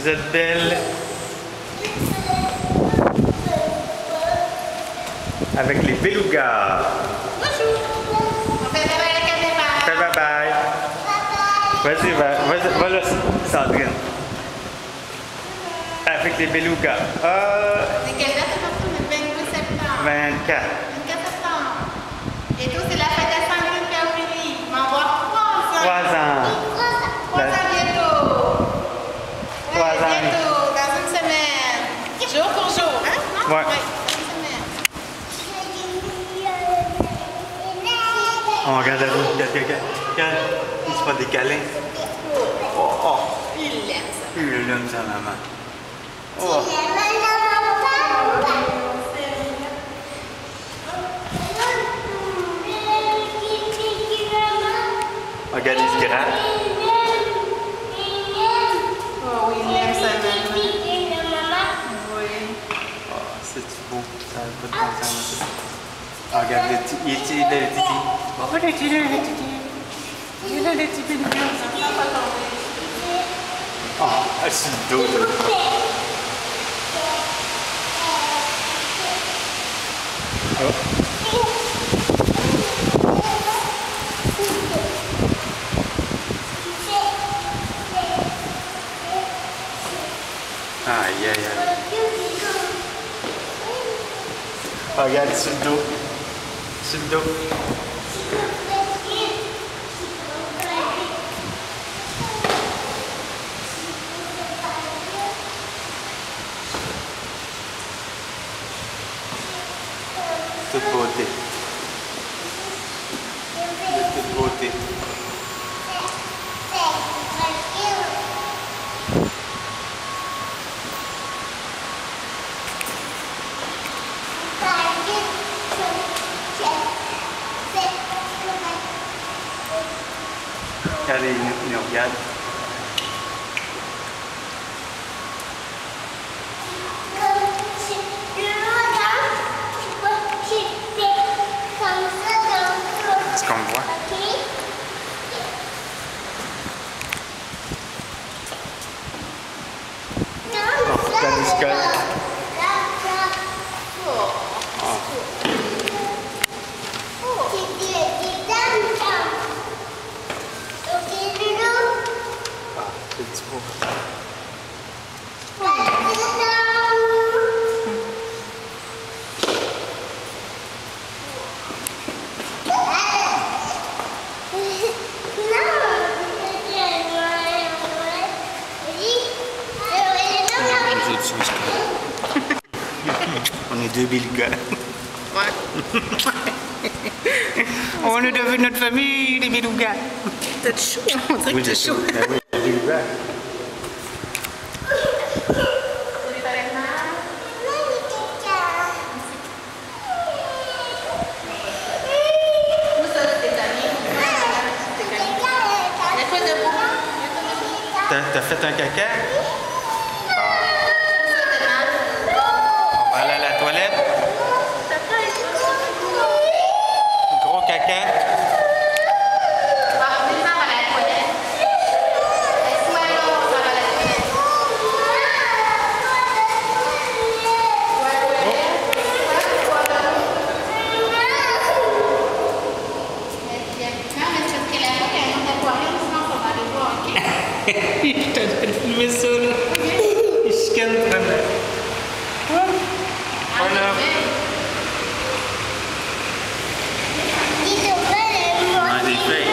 Vous êtes belle. Avec les belugas. Bonjour. On fait bye bye à la caméra. Fais bye bye. Vas-y, va, vas-y, va là, Sandrine. Avec les belugas. Euh, C'est quelle date aujourd'hui? Le 22 septembre. 24. 24 septembre. Et tout, c'est la Ouais. On regarde la roue. Regarde, regarde, regarde. Il se fait des câlins. Oh, oh. Il aime ça. Il aime sa maman. Oh. Regarde, il se gratte. Oh oui, il aime sa maman. Oui. Oh, c'est beau. Ça n'a pas de bon sens, ça. Ah, regarde, le petit, il est il est le titi. Oh, le titi, le titi. Il est le petit beluga. Oh, elle sur le dos. là. しんどちょっと待って。Regardez, il nous, il On est deux belugas. Ouais. On est devenu notre famille, les belugas. T'as chaud. On dirait que t'as chaud. Ben t'as fait un caca? Où ça, tes mains? On va aller à la toilette. Gros caca. Ah, descends, on va à la toilette. Laisse-moi là, on va à la toilette. Mais il y a- Non, mais c'est parce que là-bas, il y a un autre aquarium, sinon on va aller voir, OK? Je t'ai fait filmer ça, là. Il chicane vraiment. Voilà. Ah, des feuilles.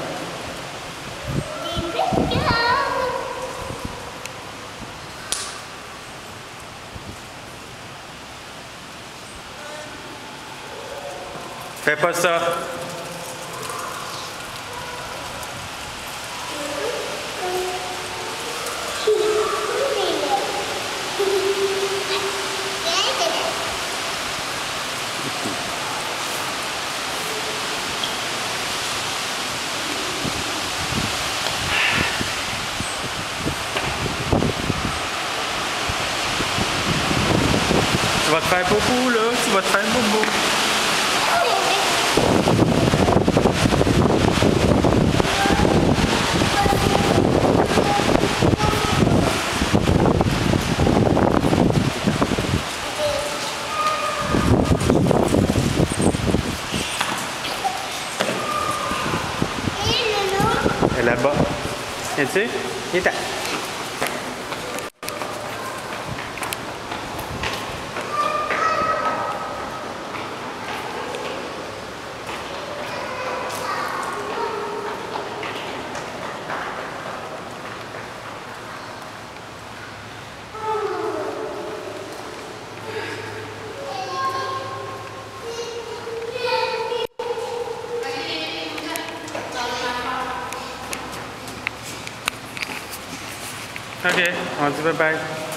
Belugas. Fais pas ça. Tu vas te faire bobo là, tu vas te faire bobo. Et là-bas. Viens-tu? Viens Ok, on dit bye bye.